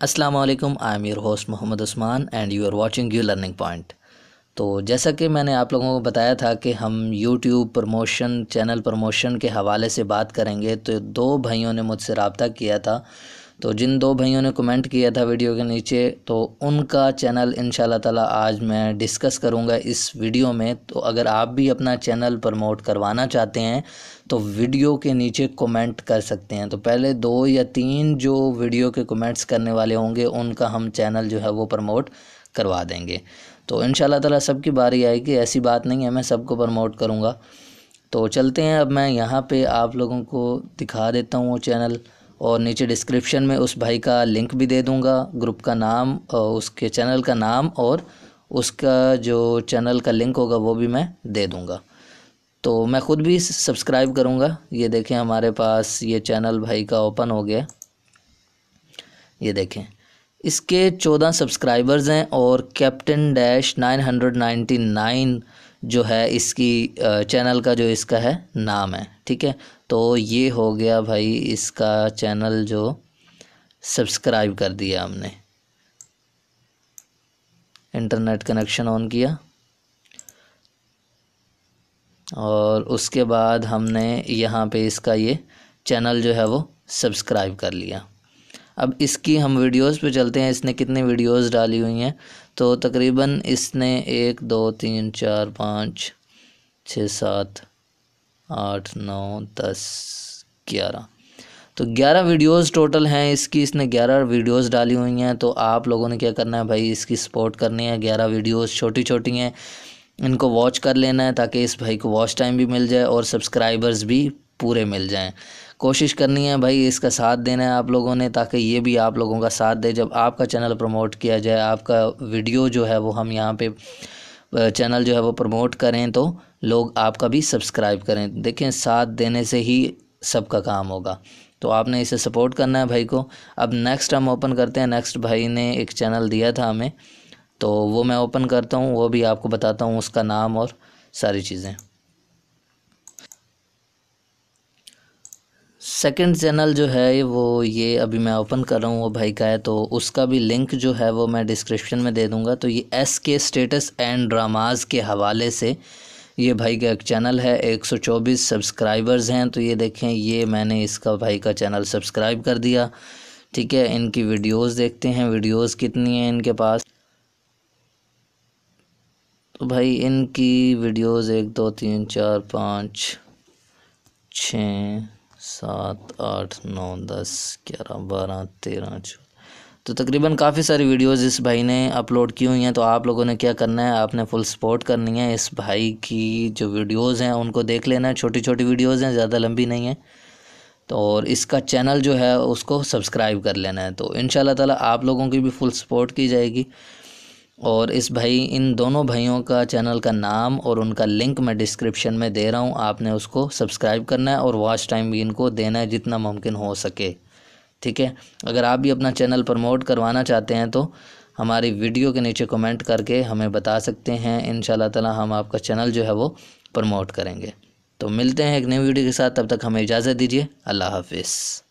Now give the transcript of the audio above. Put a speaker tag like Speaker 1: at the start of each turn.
Speaker 1: वालेकुम I am your host Mohammad Usman and you are watching you learning point तो जैसा कि मैंने आप लोगों को बताया था कि हम यूट्यूब प्रमोशन चैनल प्रमोशन के हवाले से बात करेंगे तो दो भाइयों ने मुझसे रबता किया था। तो जिन दो भाइयों ने कमेंट किया था वीडियो के नीचे तो उनका चैनल इन ताला आज मैं डिस्कस करूँगा इस वीडियो में। तो अगर आप भी अपना चैनल प्रमोट करवाना चाहते हैं तो वीडियो के नीचे कमेंट कर सकते हैं। तो पहले दो या तीन जो वीडियो के कमेंट्स करने वाले होंगे, उनका हम चैनल जो है वो प्रमोट करवा देंगे। तो इन ताला सबकी बारी आएगी, ऐसी बात नहीं है, मैं सबको प्रमोट करूँगा। तो चलते हैं, अब मैं यहाँ पे आप लोगों को दिखा देता हूँ वो चैनल और नीचे डिस्क्रिप्शन में उस भाई का लिंक भी दे दूँगा ग्रुप का नाम उसके चैनल का नाम और उसका जो चैनल का लिंक होगा वो भी मैं दे दूँगा। तो मैं ख़ुद भी सब्सक्राइब करूँगा। ये देखें हमारे पास ये चैनल भाई का ओपन हो गया। ये देखें। इसके चौदह सब्सक्राइबर्स हैं और captain dash nine hundred ninety nine जो है इसकी चैनल का जो इसका है, नाम है, ठीक है? तो ये हो गया भाई इसका चैनल जो सब्सक्राइब कर दिया हमने। इंटरनेट कनेक्शन ऑन किया। और उसके बाद हमने यहाँ पे इसका ये चैनल जो है वो सब्सक्राइब कर लिया। अब इसकी हम वीडियोस पे चलते हैं, इसने कितनी वीडियोस डाली हुई हैं? तो तकरीबन इसने एक, दो, तीन, चार, पाँच, छः, सात, आठ, नौ, दस, ग्यारह। तो ग्यारह वीडियोस टोटल हैं इसकी, इसने ग्यारह वीडियोस डाली हुई हैं। तो आप लोगों ने क्या करना है भाई, इसकी सपोर्ट करनी है। ग्यारह वीडियोस छोटी छोटी हैं, इनको वॉच कर लेना है ताकि इस भाई को वॉच टाइम भी मिल जाए और सब्सक्राइबर्स भी पूरे मिल जाएँ। कोशिश करनी है भाई इसका साथ देना है आप लोगों ने ताकि ये भी आप लोगों का साथ दे। जब आपका चैनल प्रमोट किया जाए, आपका वीडियो जो है वो हम यहाँ पे चैनल जो है वो प्रमोट करें तो लोग आपका भी सब्सक्राइब करें। देखें, साथ देने से ही सबका काम होगा। तो आपने इसे सपोर्ट करना है भाई को। अब नेक्स्ट हम ओपन करते हैं। नेक्स्ट भाई ने एक चैनल दिया था हमें। तो वो मैं ओपन करता हूँ, वो भी आपको बताता हूँ उसका नाम और सारी चीज़ें। सेकंड चैनल जो है वो ये अभी मैं ओपन कर रहा हूँ वो भाई का है तो उसका भी लिंक जो है वो मैं डिस्क्रिप्शन में दे दूँगा। तो ये एस के स्टेटस एंड ड्रामाज के हवाले से ये भाई का एक चैनल है 124 सब्सक्राइबर्स हैं तो ये देखें, ये मैंने इसका भाई का चैनल सब्सक्राइब कर दिया। ठीक है, इनकी वीडियोस देखते हैं वीडियोस कितनी हैं इनके पास? तो भाई इनकी वीडियोस एक, दो, तीन, चार, पाँच, छ सात, आठ, नौ, दस, ग्यारह, बारह, तेरह, चौदह। तो तकरीबन काफ़ी सारी वीडियोस इस भाई ने अपलोड की हुई हैं तो आप लोगों ने क्या करना है? आपने फुल सपोर्ट करनी है। इस भाई की जो वीडियोस हैं, उनको देख लेना है। छोटी छोटी वीडियोस हैं, ज़्यादा लंबी नहीं है। तो और इसका चैनल जो है, उसको सब्सक्राइब कर लेना है। तो इन ताला आप लोगों की भी फुल सपोर्ट की जाएगी। और इस भाई, इन दोनों भाइयों का चैनल का नाम और उनका लिंक मैं डिस्क्रिप्शन में दे रहा हूँ। आपने उसको सब्सक्राइब करना है और वॉच टाइम भी इनको देना है जितना मुमकिन हो सके। ठीक है? अगर आप भी अपना चैनल प्रमोट करवाना चाहते हैं तो हमारी वीडियो के नीचे कमेंट करके हमें बता सकते हैं। इन ताला हम आपका चैनल जो है वो प्रमोट करेंगे। तो मिलते हैं एक नई वीडियो के साथ। तब तक हमें इजाज़त दीजिए। अल्लाह हाफिज़।